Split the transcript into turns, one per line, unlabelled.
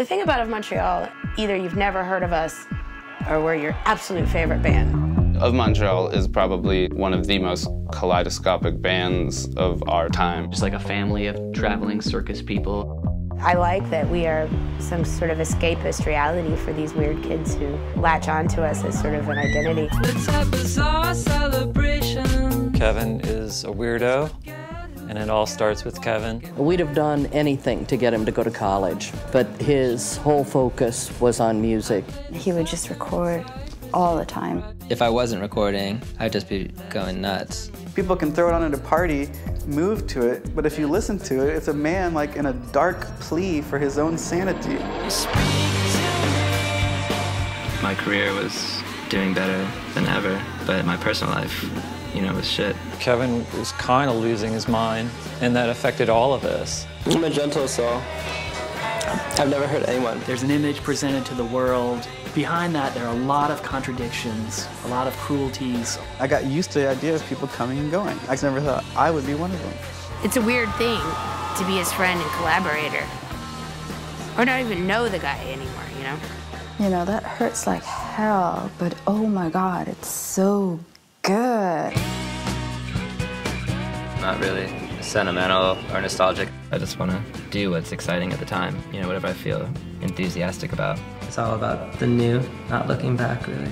The thing about Of Montreal, either you've never heard of us or we're your absolute favorite band.
Of Montreal is probably one of the most kaleidoscopic bands of our time.
Just like a family of traveling circus people.
I like that we are some sort of escapist reality for these weird kids who latch onto us as sort of an identity.
It's a celebration.
Kevin is a weirdo, and it all starts with Kevin.
We'd have done anything to get him to go to college, but his whole focus was on music.
He would just record all the time.
If I wasn't recording, I'd just be going nuts.
People can throw it on at a party, move to it, but if you listen to it, it's a man like in a dark plea for his own sanity.
My career was doing better than ever, but my personal life, you know, was shit.
Kevin was kind of losing his mind, and that affected all of us.
I'm a gentle soul. I've never hurt anyone.
There's an image presented to the world. Behind that, there are a lot of contradictions, a lot of cruelties.
I got used to the idea of people coming and going. I never thought I would be one of them.
It's a weird thing to be his friend and collaborator. Or not even know the guy anymore, you know?
You know, that hurts like hell, but oh my God, it's so good.
Not really sentimental or nostalgic. I just want to do what's exciting at the time, you know, whatever I feel enthusiastic about.
It's all about the new, not looking back, really.